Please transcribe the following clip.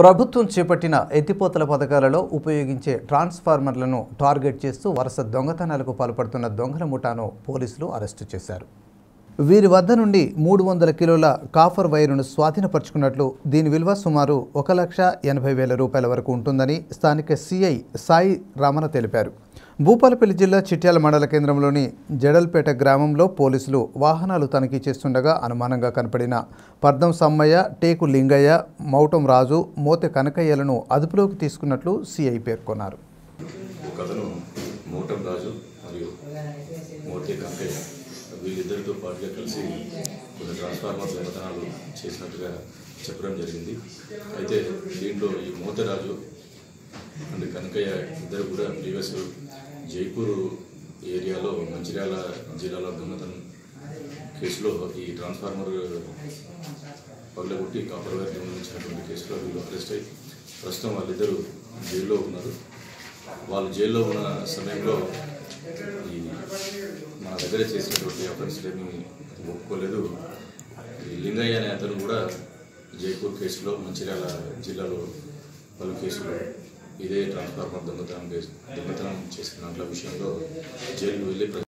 ప్రభుత్వం చేపట్టిన ఎత్తిపోతల పథకాలలో ఉపయోగించే ట్రాన్స్ఫార్మర్లను టార్గెట్ చేస్తూ వరుస దొంగతనాలకు పాల్పడుతున్న దొంగల ముఠాను పోలీసులు అరెస్టు చేశారు. వీరి వద్ద నుండి మూడు వందల కిలోల కాఫర్ వైరును స్వాధీనపరుచుకున్నట్లు దీని విలువ సుమారు ఒక లక్ష ఎనభై వేల రూపాయల వరకు ఉంటుందని స్థానిక సిఐ సాయి రమణ తెలిపారు. భూపాలపల్లి జిల్లా చిట్యాల మండల కేంద్రంలోని జడల్పేట గ్రామంలో పోలీసులు వాహనాలు తనిఖీ చేస్తుండగా అనుమానంగా కనపడిన పర్దం సమ్మయ్య టేకు లింగయ్య మౌటం రాజు మోతె కనకయ్యలను అదుపులోకి తీసుకున్నట్లు సిఐ పేర్కొన్నారు. ఒక రాజు మరియు మోటే కంకయ్య వీళ్ళిద్దరితో పాటుగా కలిసి కొన్ని ట్రాన్స్ఫార్మర్ దొంగతనాలు చేసినట్టుగా చెప్పడం జరిగింది. అయితే దీంట్లో ఈ మోతరాజు అండ్ కనకయ్య ఇద్దరు కూడా ప్రీవియస్ జైపూర్ ఏరియాలో మంచిర్యాల జిల్లాలో దొంగతనం కేసులో ఈ ట్రాన్స్ఫార్మర్ పగలగొట్టి కాపర్ వైర్ దొంగిలించినటువంటి కేసులో వీళ్ళు అరెస్ట్ అయ్యి ప్రస్తుతం వాళ్ళిద్దరూ జైల్లో ఉన్నారు. వాళ్ళు జైల్లో ఉన్న సమయంలో ఈ మన దగ్గర చేసినటువంటి అఫెన్స్లు ఏమీ ఒప్పుకోలేదు. లింగయ్య అనే అతను కూడా జైపూర్ కేసులో మంచిర్యాల జిల్లాలో పలు కేసులు ఇదే ట్రాన్స్ఫార్మర్ దొంగతనం దొంగతనం చేసిన దాంట్లో విషయంలో జైలు వెళ్ళి